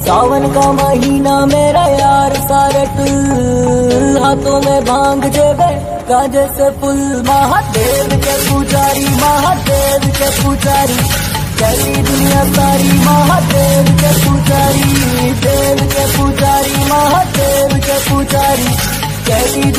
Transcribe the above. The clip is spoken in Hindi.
सावन का महीना मेरा यार सारट। हाथों में भाँग जेबे काजे से पुल महादेव के पुजारी, महादेव के पुजारी। चली दुनिया सारी, महादेव के पुजारी, देव के पुजारी, महादेव के पुजारी। चली